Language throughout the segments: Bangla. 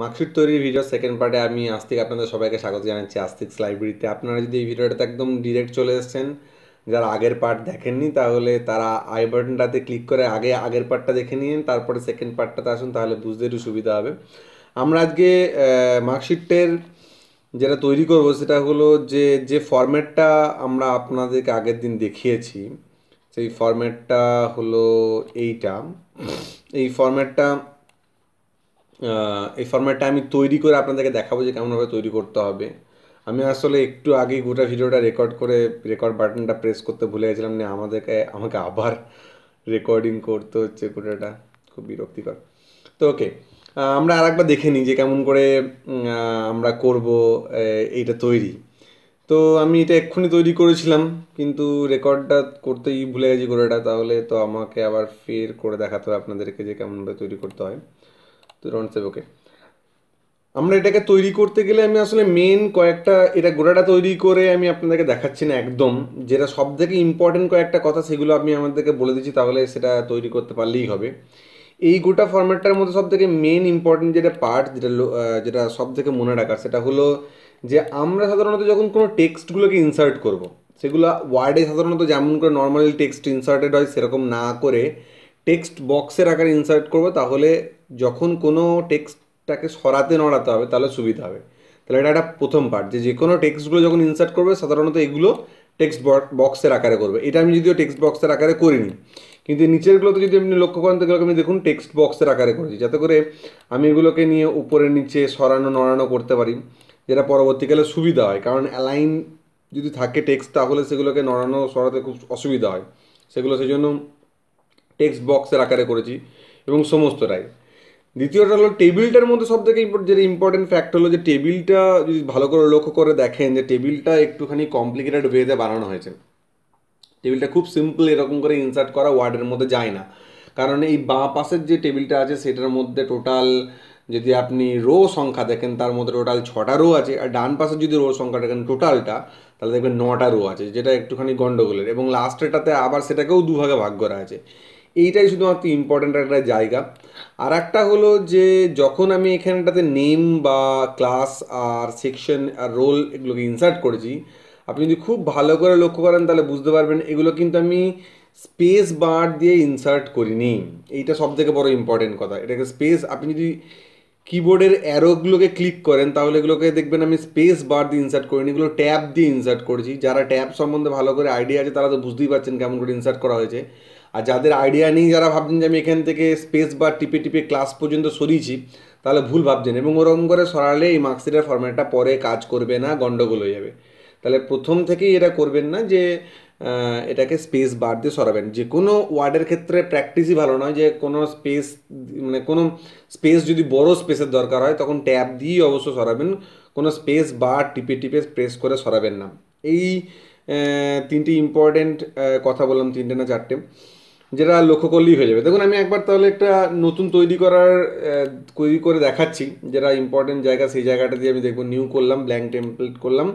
মার্কশিট তৈরির ভিডিও সেকেন্ড পার্টে আমি আস্তিক আপনাদের সবাইকে স্বাগত জানাচ্ছি আস্তিক লাইব্রেরিতে আপনারা যদি এই ভিডিওটাতে একদম ডিরেক্ট চলে এসেছেন, যারা আগের পার্ট দেখেননি, তাহলে তারা আই বাটনটাতে ক্লিক করে আগে আগের পার্টটা দেখে নিন, তারপরে সেকেন্ড পার্টটাতে আসুন, তাহলে বুঝতে একটু সুবিধা হবে। আমরা আজকে মার্কশিটের যেটা তৈরি করব, সেটা হলো যে যে ফরম্যাটটা আমরা আপনাদেরকে আগের দিন দেখিয়েছি, সেই ফরম্যাটটা হলো এইটা। এই ফরম্যাটটা এই ফর্ম্যাটটা আমি তৈরি করে আপনাদেরকে দেখাবো যে কেমনভাবে তৈরি করতে হবে। আমি আসলে একটু আগেই গোটা ভিডিওটা রেকর্ড করে রেকর্ড বাটনটা প্রেস করতে ভুলে গেছিলাম না আমাদেরকে, আমাকে আবার রেকর্ডিং করতে হচ্ছে গোটাটা। খুব বিরক্তিকর। তো ওকে আমরা আর একবার দেখে নিই যে কেমন করে আমরা করব এইটা তৈরি। তো আমি এটা এক্ষুনি তৈরি করেছিলাম, কিন্তু রেকর্ডটা করতেই ভুলে গেছি গোটাটা, তাহলে তো আমাকে আবার ফের করে দেখাতে হবে আপনাদেরকে যে কেমনভাবে তৈরি করতে হয়। তো আমরা এটাকে তৈরি করতে গেলে আমি আসলে মেন কয়েকটা, এটা গোড়াটা তৈরি করে আমি আপনাদেরকে দেখাচ্ছি না একদম যেটা সব থেকে ইম্পর্টেন্ট কয়েকটা কথা সেগুলো আমি আমাদেরকে বলে দিচ্ছি, তাহলে সেটা তৈরি করতে পারলেই হবে এই গোটা ফরম্যাটটার মধ্যে সব থেকে মেন ইম্পর্টেন্ট যেটা পার্ট যেটা যেটা সব থেকে মনে রাখার, সেটা হলো যে আমরা সাধারণত যখন কোনো টেক্সটগুলোকে ইনসার্ট করব। সেগুলো ওয়ার্ডে সাধারণত যেমন করে নর্মালি টেক্সট ইনসার্টেড হয়, সেরকম না করে টেক্সট বক্সের আকারে ইনসার্ট করব, তাহলে যখন কোনো টেক্সটটাকে সরাতে নড়াতে হবে, তাহলে সুবিধা হবে। তাহলে এটা একটা প্রথম পার্ট যে যে কোনো টেক্সটগুলো যখন ইনসার্ট করবে, সাধারণত এগুলো টেক্সট বক্সের আকারে করবে। এটা আমি যদিও টেক্সট বক্সের আকারে করিনি, কিন্তু নিচেরগুলোতে যদি আপনি লক্ষ্য করেন, তাহলে আমি দেখুন টেক্সট বক্সের আকারে করেছি। যাতে করে আমি এগুলোকে নিয়ে উপরে, নিচে, সরানো, নড়ানো করতে পারি, যেটা পরবর্তীকালে সুবিধা হয়। কারণ অ্যালাইন যদি থাকে টেক্সট তাহলে সেগুলোকে নড়ানো, সরাতে খুব অসুবিধা হয়। সেগুলো সেই জন্য টেক্সট বক্সের আকারে করেছি, এবং সমস্তটাই। দ্বিতীয়টা হলো টেবিলটার মধ্যে সব থেকে যেটা ইম্পর্টেন্ট ফ্যাক্ট হলো যে টেবিলটা যদি ভালো করে লক্ষ্য করে দেখেন যে টেবিলটা একটুখানি কমপ্লিকেটেড ওয়েতে বানানো হয়েছে। টেবিলটা খুব সিম্পল এরকম করে ইনসার্ট করা ওয়ার্ডের মধ্যে যায় না। কারণ এই বাঁ পাশের যে টেবিলটা আছে সেটার মধ্যে টোটাল যদি আপনি রো সংখ্যা দেখেন তার মধ্যে টোটাল ছটা রো আছে। আর ডান পাশের যদি রো সংখ্যা দেখেন টোটালটা তাহলে দেখবেন নটা রো আছে, যেটা একটুখানি গন্ডগোলের। এবং লাস্টেরটাতে আবার সেটাকেও দুভাগে ভাগ করা আছে। এইটাই শুধুমাত্র ইম্পর্ট্যান্ট একটা জায়গা। আর একটা হলো যে, যখন আমি এখানটাতে নেম বা ক্লাস আর সেকশন আর রোল এগুলোকে ইনসার্ট করেছি, আপনি যদি খুব ভালো করে লক্ষ্য করেন, তাহলে বুঝতে পারবেন এগুলো কিন্তু আমি স্পেস বার দিয়ে ইনসার্ট করিনি। এইটা সব থেকে বড় ইম্পর্টেন্ট কথা। এটাকে স্পেস আপনি যদি কিবোর্ডের অ্যারোগুলোকে ক্লিক করেন, তাহলে এগুলোকে দেখবেন আমি স্পেস বার দিয়ে ইনসার্ট করিনি, এগুলো ট্যাব দিয়ে ইনসার্ট করেছি। যারা ট্যাব সম্বন্ধে ভালো করে আইডিয়া আছে, তারা তো বুঝতেই পারছেন কেমন করে ইনসার্ট করা হয়েছে। আর যাদের আইডিয়া নেই, যারা ভাবছেন যে আমি এখান থেকে স্পেস বার টিপে টিপে ক্লাস পর্যন্ত সরিয়েছি, তাহলে ভুল ভাবছেন এবং ওরকম করে সরালে এই মার্কশিটের ফরম্যাটটা পরে কাজ করবে না, গন্ডগোল হয়ে যাবে। তাহলে প্রথম থেকেই এটা করবেন না যে এটাকে স্পেস বার দিয়ে সরাবেন। যে কোনো ওয়ার্ডের ক্ষেত্রে প্র্যাকটিসই ভালো নয় যে কোনো স্পেস মানে কোনো স্পেস যদি বড় স্পেসের দরকার হয়, তখন ট্যাব দিয়েই অবশ্য সরাবেন। কোনো স্পেস বার টিপে টিপে প্রেস করে সরাবেন না। এই তিনটি ইম্পর্টেন্ট কথা বললাম, তিনটে না চারটে। যেটা লক্ষ্য করলেই হয়ে যাবে। দেখুন, আমি একবার তাহলে একটা নতুন তৈরি করার তৈরি করে দেখাচ্ছি, যেটা ইম্পর্টেন্ট জায়গা, সেই জায়গাটা দিয়ে আমি দেখব নিউ করলাম ব্ল্যাঙ্ক টেমপ্লেট করলাম।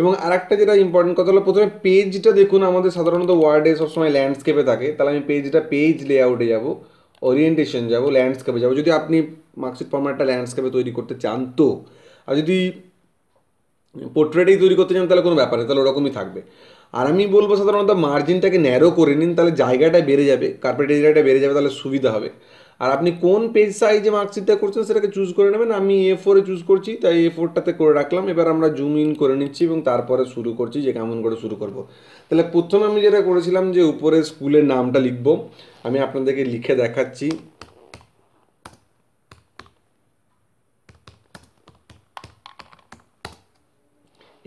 এবং আরেকটা যেটা ইম্পর্টেন্ট কথা হলো, প্রথমে পেজটা দেখুন, আমাদের সাধারণত ওয়ার্ডে সবসময় ল্যান্ডস্কেপে থাকে। তাহলে আমি পেজটা পেজ লেআউটে যাব ওরিয়েন্টেশন যাব ল্যান্ডস্কেপে যাব। যদি আপনি মার্কশিট ফর্ম্যাটটা ল্যান্ডস্কেপে তৈরি করতে চান তো, আর যদি পোর্ট্রেটেই তৈরি করতে চান, তাহলে কোনো ব্যাপার নেই, তাহলে ওরকমই থাকবে। আর আমি বলব সাধারণত মার্জিনটাকে ন্যারো করে নিন, তাহলে জায়গাটা বেড়ে যাবে কার্পেট এরিয়াটা বেড়ে যাবে, তাহলে সুবিধা হবে। আর আপনি কোন পেজ সাইজে মার্কশিটটা করছেন সেটাকে চুজ করে নেবেন। আমি এ ফোরে চুজ করছি, তাই এ ফোরটাতে করে রাখলাম। এবার আমরা জুম ইন করে নিচ্ছি এবং তারপরে শুরু করছি যে কেমন করে শুরু করব। তাহলে প্রথমে আমি যেটা করেছিলাম যে উপরে স্কুলের নামটা লিখব। আমি আপনাদেরকে লিখে দেখাচ্ছি।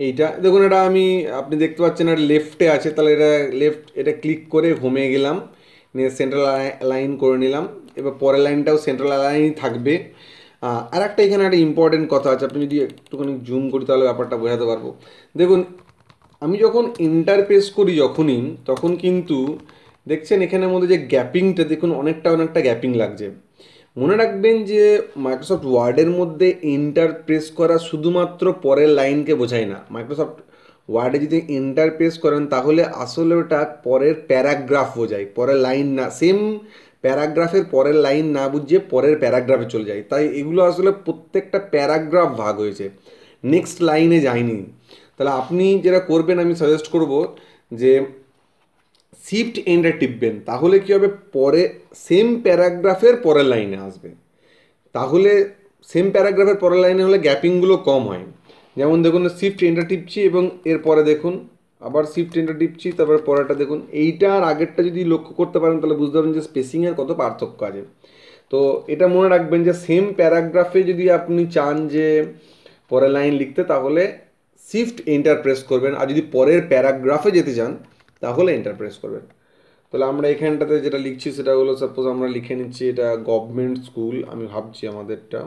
এইটা, দেখুন এটা আমি, আপনি দেখতে পাচ্ছেন এটা লেফটে আছে, তাহলে এটা লেফট এটা ক্লিক করে হোমে গেলাম, নিয়ে সেন্ট্রাল লাইন করে নিলাম, এবার পরের লাইনটাও সেন্ট্রাল লাইনই থাকবে। আর একটা এখানে একটা ইম্পর্টেন্ট কথা আছে, আপনি যদি একটুখানি জুম করি তাহলে ব্যাপারটা বোঝাতে পারব। দেখুন, আমি যখন ইন্টারপেস করি যখনই, তখন কিন্তু দেখছেন এখানের মধ্যে যে গ্যাপিংটা দেখুন অনেকটা অনেকটা গ্যাপিং লাগছে। মনে রাখবেন যে মাইক্রোসফট ওয়ার্ডের মধ্যে ইন্টার প্রেস করা শুধুমাত্র পরের লাইনকে বোঝায় না। মাইক্রোসফট ওয়ার্ডে যদি ইন্টার প্রেস করেন, তাহলে আসলে ওটা পরের প্যারাগ্রাফ বোঝায়। পরের লাইন না সেম প্যারাগ্রাফের পরের লাইন না বুঝিয়ে পরের প্যারাগ্রাফে চলে যায়। তাই এগুলো আসলে প্রত্যেকটা প্যারাগ্রাফ ভাগ হয়েছে। নেক্সট লাইনে যায়নি তাহলে আপনি যেটা করবেন, আমি সাজেস্ট করব যে শিফট এন্ডে টিপবেন, তাহলে কি হবে? পরে সেম প্যারাগ্রাফের পরের লাইনে আসবে। তাহলে সেম প্যারাগ্রাফের পরের লাইনে হলে গ্যাপিংগুলো কম হয়। যেমন দেখুন শিফট এন্টার টিপছি এবং এরপরে দেখুন, আবার শিফট এন্টার টিপছি, তারপর পরেরটা দেখুন। এইটা আর আগেরটা যদি লক্ষ্য করতে পারেন, তাহলে বুঝতে পারবেন যে স্পেসিংয়ের কত পার্থক্য আছে। তো এটা মনে রাখবেন যে সেম প্যারাগ্রাফে যদি আপনি চান যে পরের লাইন লিখতে, তাহলে শিফট এন্টার প্রেস করবেন। আর যদি পরের প্যারাগ্রাফে যেতে চান তাহলে এন্টার প্রেস করবেন। তাহলে আমরা এখানটাতে যেটা লিখছি সেটা হলো সাপোজ আমরা লিখে নিচ্ছি এটা গভর্নমেন্ট স্কুল আমি ভাবছি আমাদেরটা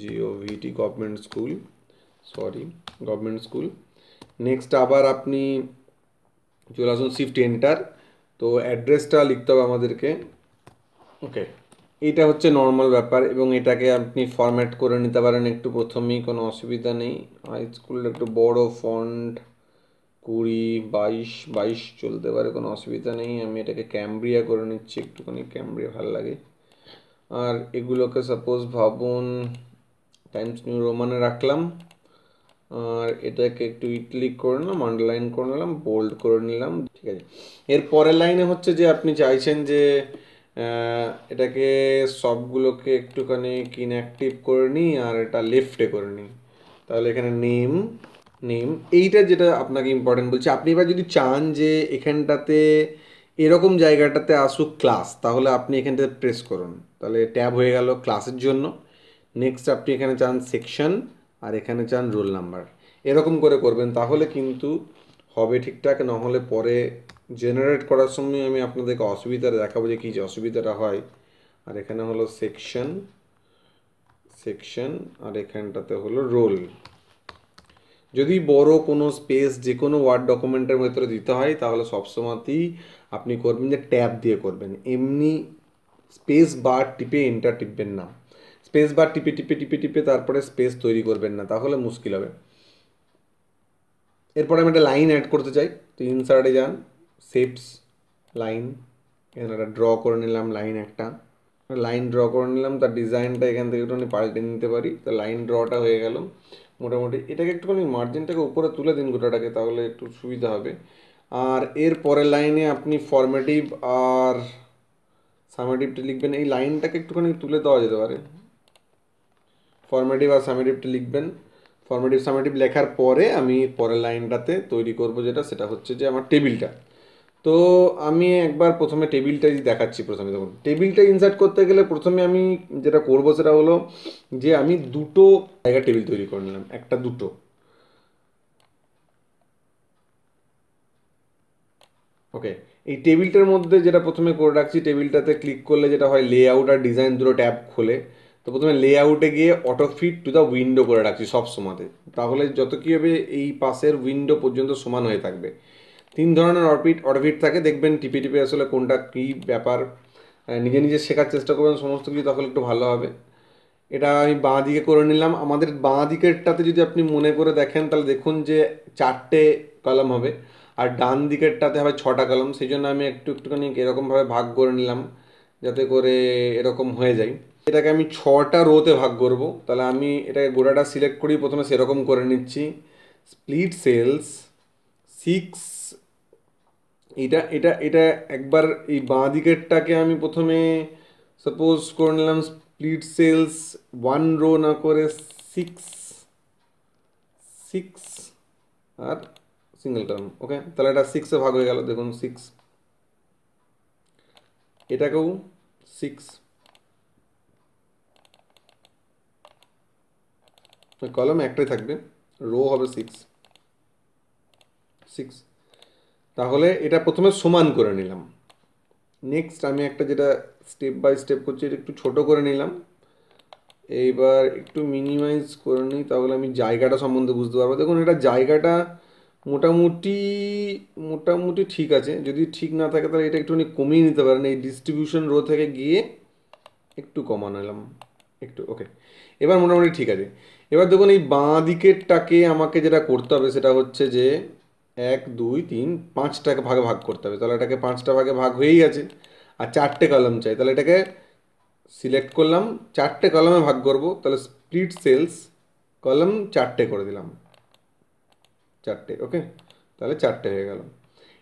G O V T government school sorry government school next আবার আপনি চলে আসুন শিফট এন্টার তো অ্যাড্রেসটা লিখতে হবে আমাদেরকে। ওকে এটা হচ্ছে নর্মাল ব্যাপার এবং এটাকে আপনি ফরম্যাট করে নিতে পারেন একটু প্রথমেই, কোনো অসুবিধা নেই। হাই স্কুলটা একটু বড় ফন্ট কুড়ি, বাইশ বাইশ চলতে পারে, কোনো অসুবিধা নেই। আমি এটাকে ক্যামব্রিয়া করে নিচ্ছি, একটুখানি ক্যামব্রিয়া ভালো লাগে। আর এগুলোকে সাপোজ ভাবুন টাইমস নিউ রোমানে রাখলাম। আর এটাকে একটু ইটলিক করে নিলাম আন্ডারলাইন করে নিলাম বোল্ড করে নিলাম, ঠিক আছে। এর পরের লাইনে হচ্ছে যে আপনি চাইছেন যে এটাকে সবগুলোকে একটুখানি ইনঅ্যাক্টিভ করে নিই আর এটা লেফটে করে নিই। তাহলে এখানে নেম নেম এইটা যেটা আপনাকে ইম্পর্টেন্ট বলছি। আপনি এবার যদি চান যে এখানটাতে এরকম জায়গাটাতে আসুক ক্লাস তাহলে আপনি এখানটাতে প্রেস করুন। তাহলে ট্যাব হয়ে গেল ক্লাসের জন্য। নেক্সট আপনি এখানে চান সেকশন আর এখানে চান রোল নাম্বার এরকম করে করবেন, তাহলে কিন্তু হবে ঠিকঠাক, নাহলে পরে জেনারেট করার সময় আমি আপনাদেরকে অসুবিধা দেখাবো যে কী যে অসুবিধাটা হয়। আর এখানে হলো সেকশন সেকশন আর এখানটাতে হলো রোল যদি বড় কোনো স্পেস যে কোনো ওয়ার্ড ডকুমেন্টের ভেতরে দিতে হয়, তাহলে সবসময়তেই আপনি করবেন যে ট্যাব দিয়ে করবেন। এমনি স্পেস বার টিপে এন্টার টিপবেন না। স্পেস বার টিপে টিপে টিপে টিপে তারপরে স্পেস তৈরি করবেন না, তাহলে মুশকিল হবে। এরপরে আমি একটা লাইন অ্যাড করতে চাই। তো ইনসার্টে যান শেপস লাইন এখানে একটা ড্র করে নিলাম লাইন একটা। লাইন ড্র করে নিলাম, তার ডিজাইনটা এখান থেকে একটুখানি পাল্টে নিতে পারি। তো লাইন ড্রটা হয়ে গেল। মোটামুটি। এটাকে একটুখানি মার্জিনটাকে উপরে তুলে দিন গোটাটাকে, তাহলে একটু সুবিধা হবে। আর এর পরের লাইনে আপনি ফর্মেটিভ আর সামেটিভটা লিখবেন। এই লাইনটাকে একটুখানি তুলে দেওয়া যেতে পারে। ফর্মেটিভ আর সামেটিভটা লিখবেন। ফর্মেটিভ সামেটিভ লেখার পরে আমি পরের লাইনটাতে তৈরি করব যেটা, সেটা হচ্ছে যে আমার টেবিলটা তো আমি একবার প্রথমে টেবিলটাই দেখাচ্ছি প্রথমে। দেখুন, টেবিলটা ইনসার্ট করতে গেলে প্রথমে আমি যেটা করব সেটা হলো যে আমি দুটো জায়গা টেবিল তৈরি করে নিলাম, একটা দুটো। ওকে এই টেবিলটার মধ্যে যেটা প্রথমে করে রাখছি, টেবিলটাতে ক্লিক করলে যেটা হয় লে আউট আর ডিজাইন দুটো ট্যাব খোলে। তো প্রথমে লে আউটে গিয়ে auto fit to the window করে রাখছি সব সময়তে। তাহলে যত কী হবে, এই পাশের উইন্ডো পর্যন্ত সমান হয়ে থাকবে। তিন ধরনের অরবিট অরবিট থাকে। দেখবেন টিপে টিপে আসলে কোনটা কী ব্যাপার নিজে নিজে শেখার চেষ্টা করবেন, সমস্ত কিছু তাহলে একটু ভালো হবে। এটা আমি বাঁ দিকে করে নিলাম। আমাদের বাঁ দিকেরটাতে যদি আপনি মনে করে দেখেন, তাহলে দেখুন যে চারটে কলম হবে, আর ডান দিকেরটাতে হবে ছটা কলম। সেই জন্য আমি একটু, একটুখানি এরকমভাবে ভাগ করে নিলাম, যাতে করে এরকম হয়ে যায়। এটাকে আমি ছটা রোতে ভাগ করব। তাহলে আমি এটাকে গোড়াটা সিলেক্ট করি, প্রথমে সেরকম করে নিচ্ছি। স্প্লিট সেলস, সিক্স এটা এটা এটা একবার এই বাঁ দিকেরটাকে আমি প্রথমে সাপোজ করে নিলাম স্প্লিট সেলস ওয়ান রো না করে সিক্স সিক্স আর সিঙ্গেল টার্ম ওকে তাহলে এটা সিক্সে ভাগ হয়ে গেল, দেখুন সিক্স এটাকেও সিক্স কলম একটাই থাকবে রো হবে সিক্স সিক্স তাহলে এটা প্রথমে সমান করে নিলাম। নেক্সট আমি একটা যেটা স্টেপ বাই স্টেপ করছি, এটা একটু ছোট করে নিলাম। এইবার একটু মিনিমাইজ করে নিই, তাহলে আমি জায়গাটা সম্বন্ধে বুঝতে পারব। দেখুন, এটা জায়গাটা মোটামুটি মোটামুটি ঠিক আছে। যদি ঠিক না থাকে, তাহলে এটা একটুখানি কমিয়ে নিতে পারেন। এই ডিস্ট্রিবিউশন রো থেকে গিয়ে একটু কমানো এলাম। একটু ওকে এবার মোটামুটি ঠিক আছে। এবার দেখুন, এই বাঁ দিকেরটাকে আমাকে যেটা করতে হবে, সেটা হচ্ছে যে এক, দুই, তিন, পাঁচটাকে ভাগে ভাগ করতে হবে। তাহলে এটাকে পাঁচটা ভাগে ভাগ হয়েই গেছে। আর চারটে কলম চাই। তাহলে এটাকে সিলেক্ট করলাম, চারটে কলমে ভাগ করব। তাহলে স্প্লিট সেলস কলম চারটে করে দিলাম। চারটে ওকে তাহলে চারটে হয়ে গেল।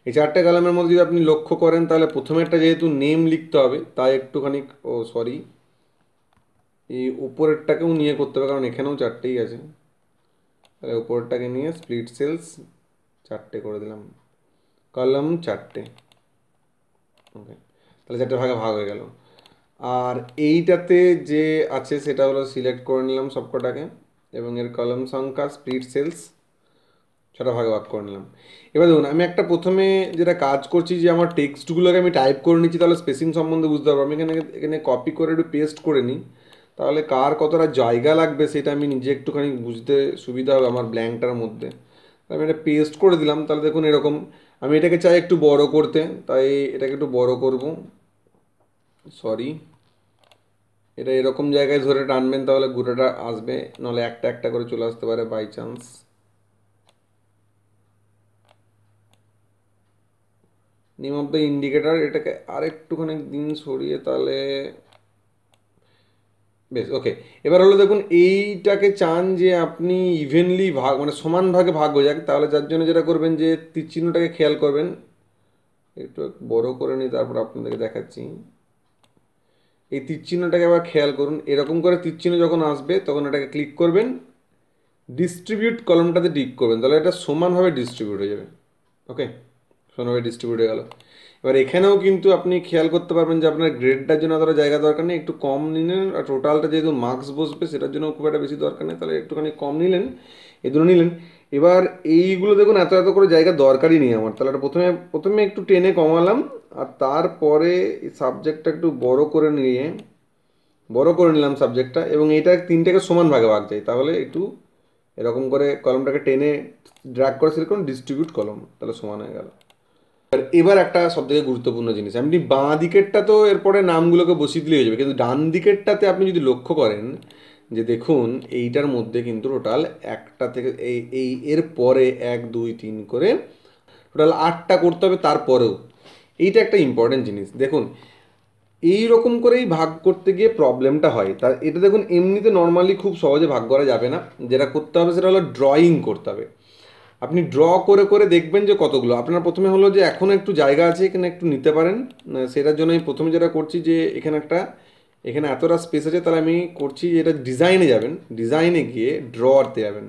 এই চারটে কলমের মধ্যে যদি আপনি লক্ষ্য করেন, তাহলে প্রথমে একটা যেহেতু নেম লিখতে হবে, তাই একটুখানি, ও সরি এই উপরেরটাকেও নিয়ে করতে হবে, কারণ এখানেও চারটেই আছে। তাহলে উপরেরটাকে নিয়ে স্প্লিট সেলস চারটে করে দিলাম। কলম চারটে। ওকে তাহলে চারটে ভাগে ভাগ হয়ে গেল। আর এইটাতে যে আছে সেটা হলো সিলেক্ট করে নিলাম সবকটাকে এবং এর কলম সংখ্যা স্প্লিট সেলস ছটা ভাগে ভাগ করে নিলাম। এবার দেখুন, আমি একটা প্রথমে যেটা কাজ করছি যে আমার টেক্সটগুলোকে আমি টাইপ করে নিচ্ছি, তাহলে স্পেসিং সম্বন্ধে বুঝতে পারব। আমি এখানে এখানে কপি করে একটু পেস্ট করে নিই। তাহলে কার কতটা জায়গা লাগবে সেটা আমি নিজে একটুখানি বুঝতে সুবিধা হবে আমার ব্ল্যাঙ্কটার মধ্যে। আমি এটা পেস্ট করে দিলাম, তাহলে দেখুন এরকম। আমি এটাকে চাই একটু বড় করতে, তাই এটাকে একটু বড় করব। সরি এটা এরকম জায়গায় ধরে টানবেন, তাহলে গোটাটা আসবে, নাহলে একটা একটা করে চলে আসতে পারে by chance name of the indicator এটাকে আরেকটুখানি দিন সরিয়ে, তাহলে বেশ ওকে এবার হলো দেখুন, এইটাকে চান যে আপনি ইভেনলি ভাগ মানে সমান ভাগে ভাগ হয়ে যাক, তাহলে যার জন্য যেটা করবেন যে তীরচিহ্নটাকে খেয়াল করবেন। একটু বড় করে নিই তারপর আপনাদেরকে দেখাচ্ছি। এই তীরচিহ্নটাকে আবার খেয়াল করুন, এরকম করে তীরচিহ্ন যখন আসবে, তখন এটাকে ক্লিক করবেন ডিস্ট্রিবিউট কলমটাতে টিক করবেন, তাহলে এটা সমানভাবে ডিস্ট্রিবিউট হয়ে যাবে। ওকে সমানভাবে ডিস্ট্রিবিউট হয়ে গেল। এবার এখানেও কিন্তু আপনি খেয়াল করতে পারবেন যে আপনার গ্রেডটার জন্য অতটা জায়গা দরকার নেই, একটু কম নিলেন আর টোটালটা যেহেতু মার্কস বসবে সেটার জন্য খুব একটা বেশি দরকার নেই, তাহলে একটুখানি কম নিলেন এ দুটো নিলেন। এবার এইগুলো দেখুন, এত এত করে জায়গা দরকারই নেই আমার। তাহলে প্রথমে প্রথমে একটু টেনে কমালাম, আর তারপরে সাবজেক্টটা একটু বড় করে নিয়ে, বড় করে নিলাম সাবজেক্টটা এবং এটা তিনটাকে সমান ভাগে ভাগ যায়। তাহলে একটু এরকম করে কলমটাকে টেনে ড্র্যাগ করে সেরকম ডিস্ট্রিবিউট কলম, তাহলে সমান হয়ে গেল। এবার একটা সবথেকে গুরুত্বপূর্ণ জিনিস আপনি বাঁ দিকেরটা তো এরপরে নামগুলোকে বসিয়ে দিলেই হয়ে যাবে, কিন্তু ডান দিকেরটাতে আপনি যদি লক্ষ্য করেন যে দেখুন, এইটার মধ্যে কিন্তু টোটাল একটা থেকে, এই এই এর পরে এক, দুই, তিন করে টোটাল আটটা করতে হবে তারপরেও। এইটা একটা ইম্পর্টেন্ট জিনিস। দেখুন এই রকম করেই ভাগ করতে গিয়ে প্রবলেমটা হয়। তা, এটা দেখুন, এমনিতে নর্মালি খুব সহজে ভাগ করা যাবে না। যেটা করতে হবে সেটা হলো ড্রয়িং করতে হবে। আপনি ড্র করে করে দেখবেন যে কতগুলো। আপনার প্রথমে হলো যে এখন একটু জায়গা আছে এখানে একটু নিতে পারেন। সেটার জন্য আমি প্রথমে যেটা করছি যে এখানে একটা, এখানে এতটা স্পেস আছে, তাহলে আমি করছি যে এটা ডিজাইনে যাবেন। ডিজাইনে গিয়ে ড্রতে যাবেন।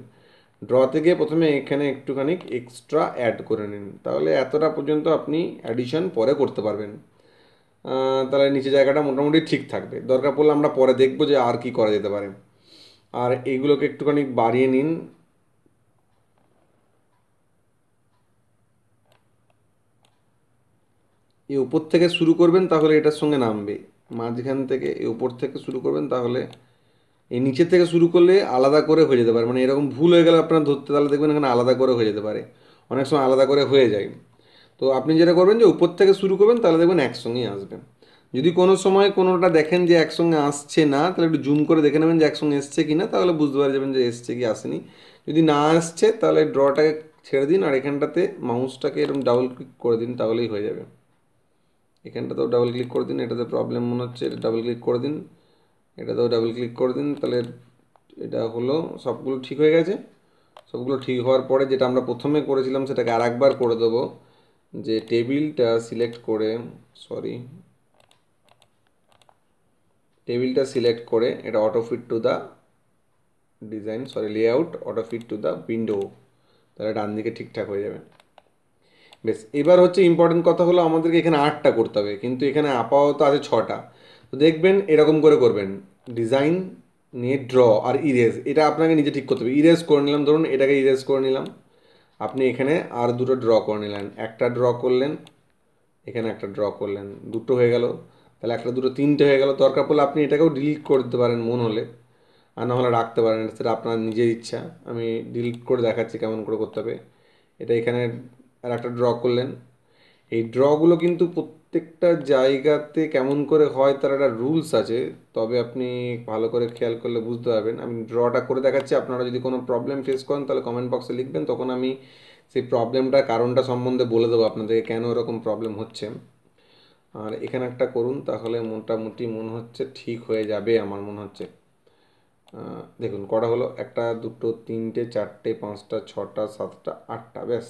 ড্রতে গিয়ে প্রথমে এখানে একটুখানি এক্সট্রা অ্যাড করে নিন। তাহলে এতটা পর্যন্ত আপনি অ্যাডিশন পরে করতে পারবেন। তাহলে নিচে জায়গাটা মোটামুটি ঠিক থাকবে। দরকার পড়লে আমরা পরে দেখব যে আর কি করা যেতে পারে। আর এইগুলোকে একটুখানি বাড়িয়ে নিন। এই উপর থেকে শুরু করবেন তাহলে এটার সঙ্গে নামবে। মাঝখান থেকে এ উপর থেকে শুরু করবেন তাহলে এই নিচের থেকে শুরু করলে আলাদা করে হয়ে যেতে পারে। মানে এরকম ভুল হয়ে গেলে আপনার ধরতে তাহলে দেখবেন এখানে আলাদা করে হয়ে যেতে পারে। অনেক সময় আলাদা করে হয়ে যায়। তো আপনি যেটা করবেন যে উপর থেকে শুরু করবেন তাহলে দেখবেন একসঙ্গেই আসবে যদি কোনো সময় কোনোটা দেখেন যে একসঙ্গে আসছে না, তাহলে একটু জুম করে দেখে নেবেন যে একসঙ্গে এসছে কি না তাহলে বুঝতে পারে যাবেন যে এসছে কি, আসেনি। যদি না আসছে, তাহলে ড্রটাকে ছেড়ে দিন আর এখানটাতে মাউসটাকে এরকম ডাবল ক্লিক করে দিন, তাহলেই হয়ে যাবে। এখানটাতেও ডাবল ক্লিক করে দিন, এটাতে প্রবলেম মনে হচ্ছে, এটা ডাবল ক্লিক করে দিন, এটাতেও ডাবল ক্লিক করে দিন, তাহলে এটা হলো, সবগুলো ঠিক হয়ে গেছে। সবগুলো ঠিক হওয়ার পরে যেটা আমরা প্রথমে করেছিলাম, সেটাকে আর একবার করে দেবো, যে টেবিলটা সিলেক্ট করে সরি টেবিলটা সিলেক্ট করে এটা auto fit to the design sorry layout auto fit to the window তাহলে ডান দিকে ঠিকঠাক হয়ে যাবে। বেশ, এবার হচ্ছে ইম্পর্টেন্ট কথা হলো আমাদেরকে এখানে আটটা করতে হবে, কিন্তু এখানে আপাতত আছে ছটা। তো দেখবেন এরকম করে করবেন ডিজাইন নিয়ে ড্র আর ইরেজ এটা আপনাকে নিজে ঠিক করতে হবে। ইরেজ করে নিলাম, ধরুন এটাকে ইরেজ করে নিলাম। আপনি এখানে আর দুটো ড্র করে নিলেন। একটা ড্র করলেন, এখানে একটা ড্র করলেন, দুটো হয়ে গেল। তাহলে একটা, দুটো, তিনটে হয়ে গেল। দরকার পড়লে আপনি এটাকেও ডিলিট করে দিতে পারেন মন হলে। আর না হলে রাখতে পারেন, সেটা আপনার নিজের ইচ্ছা। আমি ডিলিট করে দেখাচ্ছি কেমন করে করতে হবে। এটা এখানে আর একটা ড্র করলেন। এই ড্রগুলো কিন্তু প্রত্যেকটা জায়গাতে কেমন করে হয় তার একটা রুলস আছে। তবে আপনি ভালো করে খেয়াল করলে বুঝতে পারবেন। আমি ড্রটা করে দেখাচ্ছি। আপনারা যদি কোনো প্রবলেম ফেস করেন, তাহলে কমেন্ট বক্সে লিখবেন। তখন আমি সেই প্রবলেমটার কারণটা সম্বন্ধে বলে দেবো আপনাদেরকে কেন এরকম প্রবলেম হচ্ছে। আর এখানে একটা করুন, তাহলে মোটামুটি মনে হচ্ছে ঠিক হয়ে যাবে আমার মনে হচ্ছে। দেখুন, কটা হলো? একটা, দুটো, তিনটে, চারটে, পাঁচটা, ছটা, সাতটা, আটটা, ব্যাস।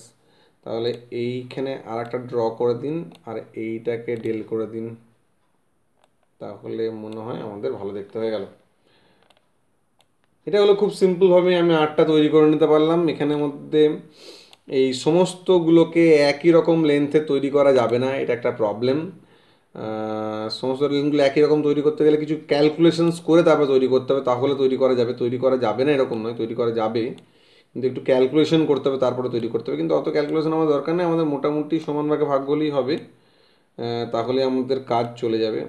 তাহলে এইখানে আর একটা ড্র করে দিন আর এইটাকে ডেল করে দিন। তাহলে মনে হয় আমাদের ভালো দেখতে হয়ে গেল। এটা হলো খুব সিম্পলভাবে আমি আর্টটা তৈরি করে নিতে পারলাম। এখানের মধ্যে এই সমস্তগুলোকে একই রকম লেন্থে তৈরি করা যাবে না, এটা একটা প্রবলেম সমস্ত লেন্থগুলো একই রকম তৈরি করতে গেলে কিছু ক্যালকুলেশনস করে তারপর তৈরি করতে হবে। তাহলে তৈরি করা যাবে, তৈরি করা যাবে না এরকম নয়, তৈরি করা যাবে। কিন্তু একটু ক্যালকুলেশন করতে হবে, তারপরে তৈরি করতে হবে। কিন্তু অত ক্যালকুলেশন আমার দরকার নেই, আমাদের মোটামুটি সমান ভাগে ভাগ করলেই হবে। তাহলে আমাদের কাজ চলে যাবে।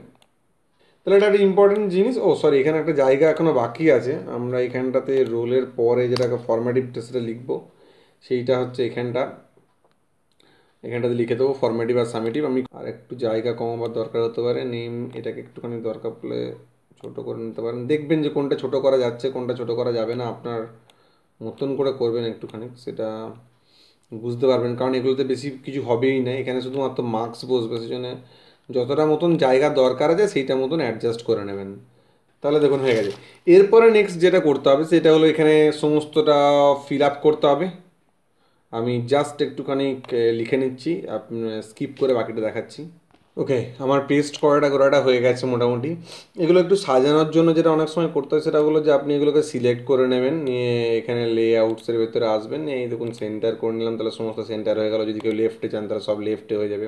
তাহলে এটা একটা ইম্পর্টেন্ট জিনিস। ও সরি এখানে একটা জায়গা এখনও বাকি আছে। আমরা এখানটাতে রোলের পরে যেটাকে ফর্ম্যাটিভ সেটা লিখব, সেইটা হচ্ছে এখানটা। এখানটাতে লিখে দেবো ফর্ম্যাটিভ আর সামেটিভ আমি আর একটু জায়গা কমাবার দরকার হতে পারে। নেম এটাকে একটুখানি দরকার পড়লে ছোটো করে নিতে পারেন। দেখবেন যে কোনটা ছোট করা যাচ্ছে, কোনটা ছোট করা যাবে না। আপনার মতন করে করবেন একটুখানি, সেটা বুঝতে পারবেন। কারণ এগুলোতে বেশি কিছু হবেই না, এখানে শুধুমাত্র মার্কস বসবে সেই জন্য যতটা মতন জায়গা দরকার আছে, সেইটা মতন অ্যাডজাস্ট করে নেবেন। তাহলে দেখুন, হয়ে গেছে। এরপরে নেক্সট যেটা করতে হবে, সেটা হলো এখানে সমস্তটা ফিল আপ করতে হবে। আমি জাস্ট একটুখানি লিখে নিচ্ছি স্কিপ করে বাকিটা দেখাচ্ছি। ওকে আমার পেস্ট করাটা করাটা হয়ে গেছে মোটামুটি। এগুলো একটু সাজানোর জন্য যেটা অনেক সময় করতে হয়, সেটা হলো যে আপনি এগুলোকে সিলেক্ট করে নেবেন, নিয়ে এখানে লে আউটসের ভেতরে আসবেন এই দেখুন সেন্টার করে নিলাম, তাহলে সমস্ত সেন্টার হয়ে গেল। যদি কেউ লেফটে চান, তাহলে সব লেফটে হয়ে যাবে।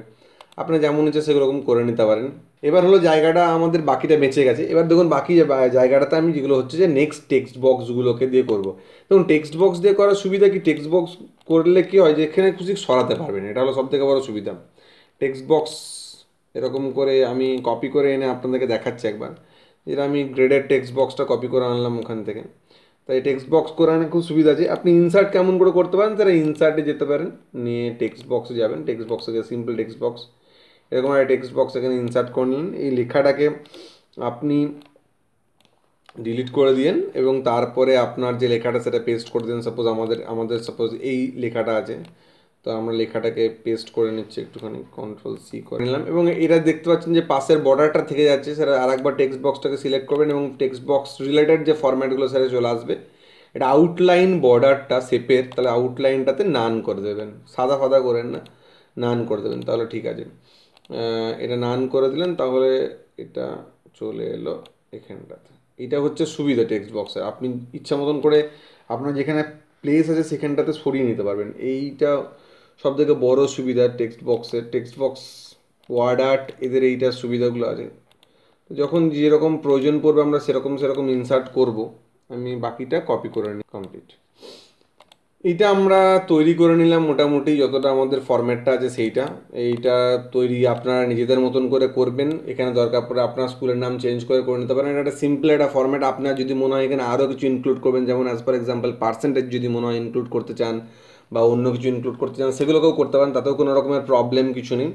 আপনি যেমন ইচ্ছে সেরকম করে নিতে পারেন। এবার হলো জায়গাটা আমাদের বাকিটা বেঁচে গেছে। এবার দেখুন বাকি জায়গাটাতে আমি যেগুলো হচ্ছে যে নেক্সট টেক্সট বক্সগুলোকে দিয়ে করব। দেখুন টেক্সট বক্স দিয়ে করার সুবিধা কি? টেক্সট বক্স করলে কি হয় যে এখানে খুশি সরাতে পারবেন, এটা হলো সবথেকে বড় সুবিধা। টেক্সট বক্স এরকম করে আমি কপি করে এনে আপনাদেরকে দেখাচ্ছি একবার। যেটা আমি গ্রেডের টেক্সট বক্সটা কপি করে আনলাম ওখান থেকে। তাই টেক্সট বক্স করে আনে খুব সুবিধা আছে। আপনি ইনসার্ট কেমন করে করতে পারেন তারা ইনসার্টে যেতে পারেন। নিয়ে টেক্সট বক্সে যাবেন। টেক্সট বক্সে গিয়ে সিম্পল টেক্সট বক্স এরকম একটা টেক্সট বক্স এখানে ইনসার্ট করে নিলেন এই লেখাটাকে আপনি ডিলিট করে দিয়েন এবং তারপরে আপনার যে লেখাটা সেটা পেস্ট করে দিন সাপোজ আমাদের আমাদের সাপোজ এই লেখাটা আছে। তো আমরা লেখাটাকে পেস্ট করে নিচ্ছি, একটুখানি কন্ট্রোল সি করে নিলাম। এবং এটা দেখতে পাচ্ছেন যে পাশের বর্ডারটা থেকে যাচ্ছে সেটা আরেকবার টেক্সট বক্সটাকে সিলেক্ট করবেন এবং টেক্সট বক্স রিলেটেড যে ফরম্যাটগুলো সেটা চলে আসবে। এটা আউটলাইন বর্ডারটা শেপের তাহলে আউটলাইনটাতে নান করে দেবেন। সাদা ফাদা করেন না নান করে দেবেন। তাহলে ঠিক আছে। এটা নান করে দিলেন, তাহলে এটা চলে এলো এখানটাতে। এটা হচ্ছে সুবিধা টেক্সট বক্সের আপনি ইচ্ছা মতন করে আপনার যেখানে প্লেস আছে, সেখানটাতে সরিয়ে নিতে পারবেন। এইটা সব থেকে বড় সুবিধা টেক্সট বক্সের টেক্সট বক্স ওয়ার্ড আর্ট এদের এইটার সুবিধাগুলো আছে। যখন যেরকম প্রয়োজন পড়বে আমরা সেরকম সেরকম ইনসার্ট করব। আমি বাকিটা কপি করে নিই কমপ্লিট এইটা আমরা তৈরি করে নিলাম মোটামুটি যতটা আমাদের ফরম্যাটটা আছে সেইটা। এইটা তৈরি আপনারা নিজেদের মতন করে করবেন। এখানে দরকার পড়ে আপনার স্কুলের নাম চেঞ্জ করে করে নিতে পারেন। এটা সিম্পল একটা ফরম্যাট আপনার যদি মনে হয় এখানে আরও কিছু ইনক্লুড করবেন, যেমন অ্যাজ ফর এক্সাম্পল পার্সেন্টেজ যদি মনে হয় ইনক্লুড করতে চান বা অন্য কিছু ইনক্লুড করতে চান, সেগুলোকেও করতে পারেন, তাতেও কোনো রকমের প্রবলেম কিছু নেই।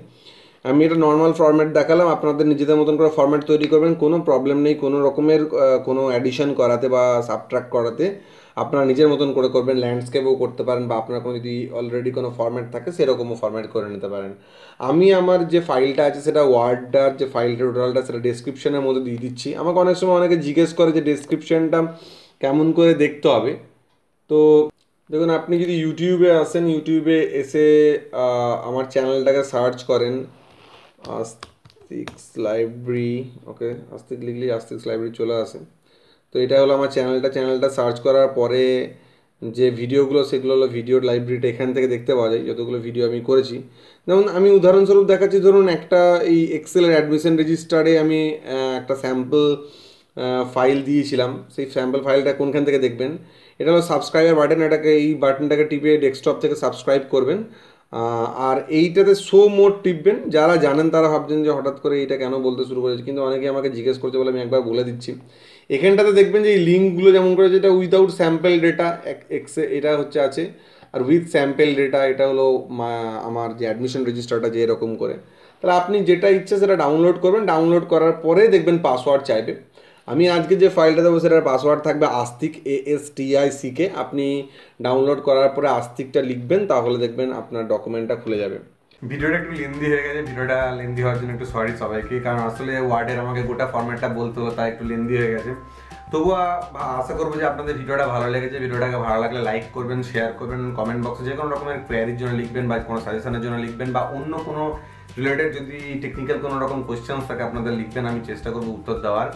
আমি এটা নর্মাল ফর্ম্যাট দেখালাম, আপনাদের নিজেদের মতন করে ফর্ম্যাট তৈরি করবেন, কোনো প্রবলেম নেই, কোনো রকমের কোনো অ্যাডিশন করাতে বা সাবট্রাক্ট করাতে আপনারা নিজের মতন করে করবেন ল্যান্ডস্কেপও করতে পারেন বা আপনার কোনো যদি অলরেডি কোনো ফর্ম্যাট থাকে, সেরকমও ফর্ম্যাট করে নিতে পারেন। আমি আমার যে ফাইলটা আছে, সেটা ওয়ার্ডটার যে ফাইলটা টোটালটা সেটা ডেসক্রিপশনের মধ্যে দিয়ে দিচ্ছি। আমাকে অনেক সময় অনেকে জিজ্ঞেস করে যে ডেসক্রিপশনটা কেমন করে দেখতে হবে। তো দেখুন, আপনি যদি ইউটিউবে আসেন, ইউটিউবে এসে আমার চ্যানেলটাকে সার্চ করেন, আস্তিক্স লাইব্রেরি, ওকে, আস্তিক লিখলেই আস্তিক্স লাইব্রেরি চলে আসে। তো এটা হলো আমার চ্যানেলটা। চ্যানেলটা সার্চ করার পরে যে ভিডিওগুলো, সেগুলো হলো ভিডিও লাইব্রেরিটা এখান থেকে দেখতে পাওয়া যায়, যতগুলো ভিডিও আমি করেছি। যেমন, আমি উদাহরণস্বরূপ দেখাচ্ছি, ধরুন, একটা এই এক্সেলের অ্যাডমিশন রেজিস্টারে আমি একটা স্যাম্পল ফাইল দিয়েছিলাম। সেই স্যাম্পল ফাইলটা কোনখান থেকে দেখবেন? এটা হলো সাবস্ক্রাইবার বাটন এটাকে এই বাটনটাকে টিপে ডেস্কটপ থেকে সাবস্ক্রাইব করবেন। আর এইটাতে শো মোড টিপবেন। যারা জানেন তারা ভাবছেন যে হঠাৎ করে এইটা কেন বলতে শুরু করেছে, কিন্তু অনেকে আমাকে জিজ্ঞেস করছে বলে আমি একবার বলে দিচ্ছি। এখানটাতে দেখবেন যে এই লিঙ্কগুলো যেমন করে যেটা উইদাউট স্যাম্পেল ডেটা এক্সে এটা হচ্ছে আছে। আর উইথ স্যাম্পেল ডেটা এটা হলো আমার যে অ্যাডমিশন রেজিস্টারটা যে এরকম করে। তাহলে আপনি যেটা ইচ্ছে সেটা ডাউনলোড করবেন। ডাউনলোড করার পরে দেখবেন পাসওয়ার্ড চাইবে। আমি আজকে যে ফাইলটা দেবো সেটার পাসওয়ার্ড থাকবে আস্তিক এ এস টি আই সিকে আপনি ডাউনলোড করার পরে আস্তিকটা লিখবেন, তাহলে দেখবেন আপনার ডকুমেন্টটা খুলে যাবে। ভিডিওটা একটু লেন্দি হয়ে গেছে, ভিডিওটা লেন্দি হওয়ার জন্য একটু সরি সবাইকে, কারণ আসলে ওয়ার্ডের আমাকে গোটা ফর্ম্যাটটা বলতে হলো তাই একটু লেন্দি হয়ে গেছে। তবুও আশা করব যে আপনাদের ভিডিওটা ভালো লেগেছে, ভিডিওটাকে ভালো লাগলে লাইক করবেন শেয়ার করবেন কমেন্ট বক্সে যে কোনো রকমের কোয়ারির জন্য লিখবেন বা কোনো সাজেশনের জন্য লিখবেন বা অন্য কোনো রিলেটেড যদি টেকনিক্যাল কোনো রকম কোয়েশ্চেন্স থাকে, আপনাদের লিখবেন, আমি চেষ্টা করব উত্তর দেওয়ার।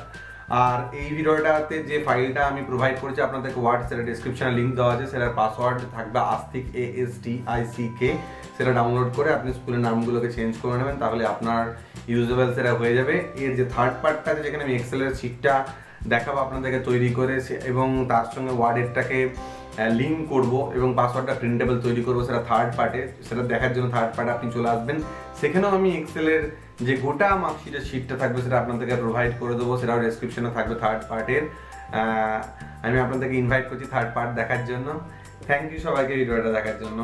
আর এই ভিডিওটাতে যে ফাইলটা আমি প্রোভাইড করেছি, আপনাদেরকে ওয়ার্ড সেটা ডিসক্রিপশনে লিঙ্ক দেওয়া আছে, সেটার পাসওয়ার্ড থাকবে Astik A S T I C K সেটা ডাউনলোড করে আপনি স্কুলের নামগুলোকে চেঞ্জ করে নেবেন, তাহলে আপনার ইউজেবল সেটা হয়ে যাবে। এর যে থার্ড পার্টটা আছে, যেখানে আমি এক্সেলের শিটটা দেখাবো আপনাদেরকে তৈরি করে এবং তার সঙ্গে ওয়ার্ডেরটাকে লিঙ্ক করব এবং পাসওয়ার্ডটা প্রিন্টেবল তৈরি করব, সেটা থার্ড পার্টে সেটা দেখার জন্য থার্ড পার্টে আপনি চলে আসবেন। সেখানেও আমি এক্সেলের যে গোটা মার্কশিটের শিটটা থাকবে, সেটা আপনাদেরকে প্রোভাইড করে দেবো, সেটাও ডেসক্রিপশনে থাকবে থার্ড পার্টের আমি আপনাদেরকে ইনভাইট করছি থার্ড পার্ট দেখার জন্য। থ্যাংক ইউ সবাইকে ভিডিওটা দেখার জন্য।